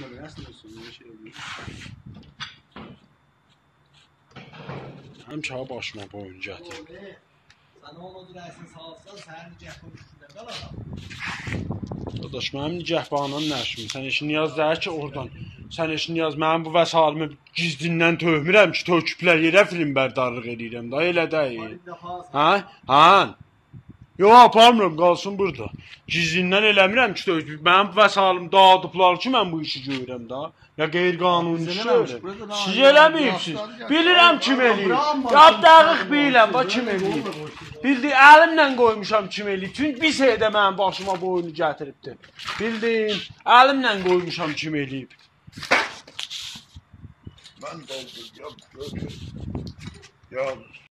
Buna versin sonra şey oluyor. Həmişə başıma bu oyun gətir. Sana onu dirəsin salsan, sənin cəhbə üstündə qal adam. Dadaş, mənim nigəhbanın nəşim. Sən heç niyaz deyir ki, oradan. Sən heç niyaz mənim bu vəsaitimi gizlindən töhmürəm ki, töküblər yerə film bərdarlıq edirəm da, elə deyil. Hə? Hə? Yox, aparmıram, qalsın burada. Gizlindən eləmirəm ki. Mənim vəsaitimi dağıdıblar ki, mən bu işi görürəm da. Ya qeyri-qanuni iş görürəm. Siz gətir. Bilirəm kim eləyir. Ya dəqiq bilirəm, bax kim eləyir. Bildi, əlimlə qoymuşam kim eləyir. Çünki bir şeydə mənim başıma bu oyunu gətiribdi. Bildim, əlimlə qoymuşam kim eləyib. Ben doldur, yap, götür. Ya